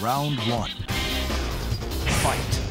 Round one. Fight.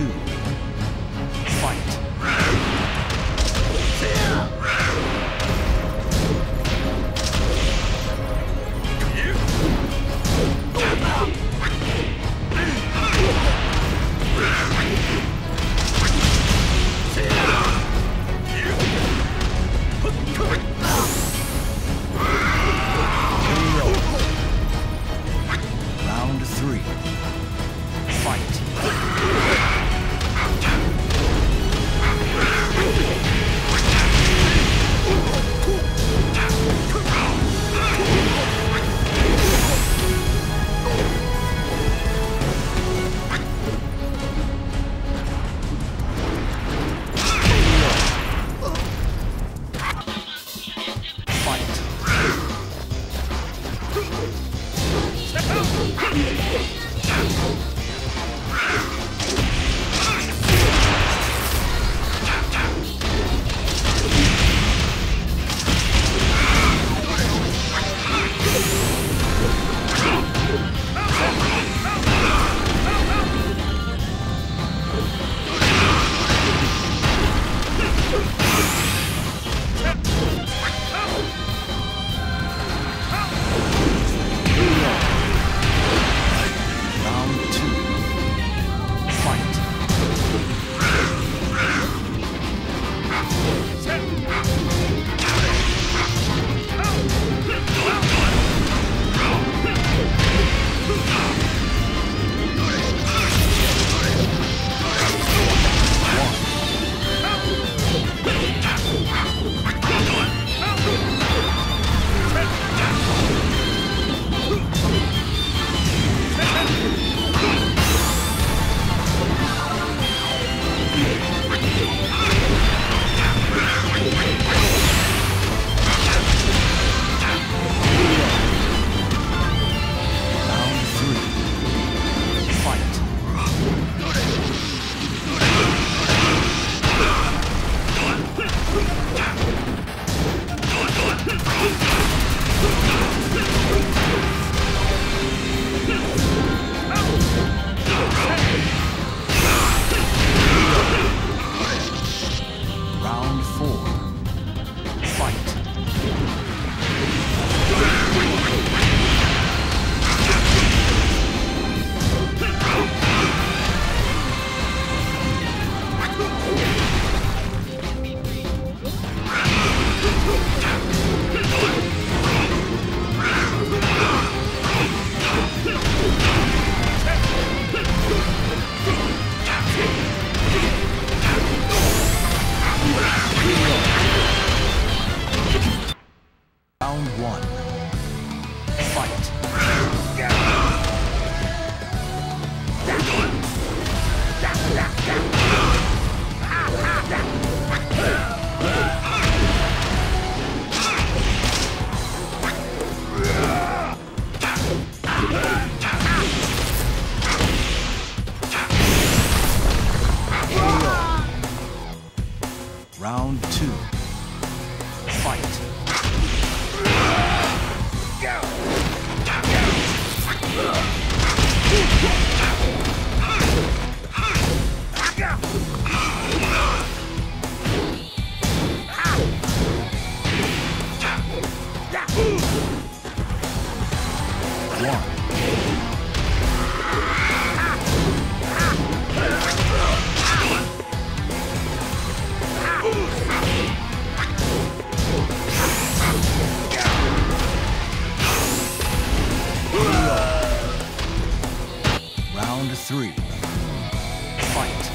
Two. one. Three. Fight.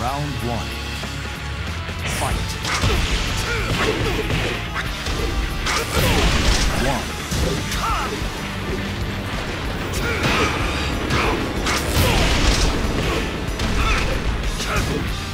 Round one. Fight. One. Round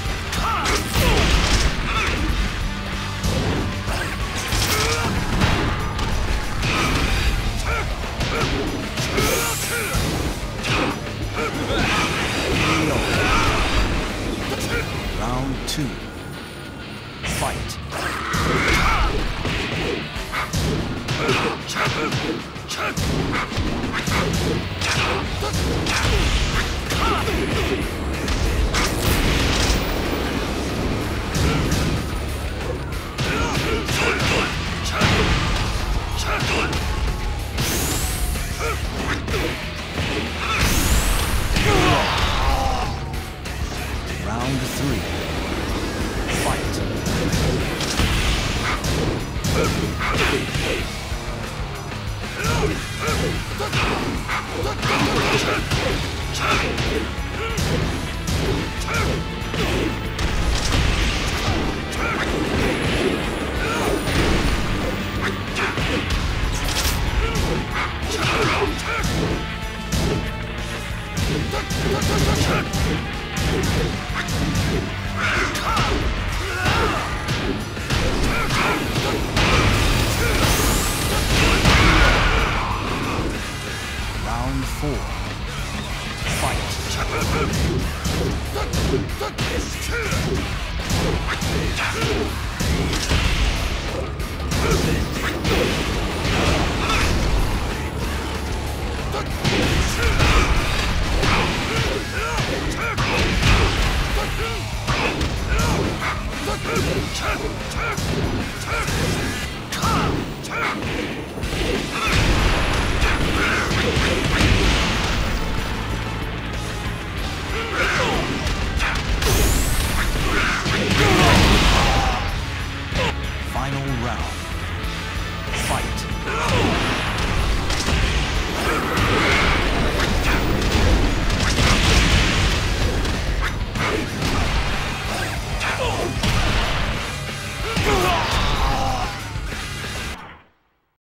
Round three. Four. Fight.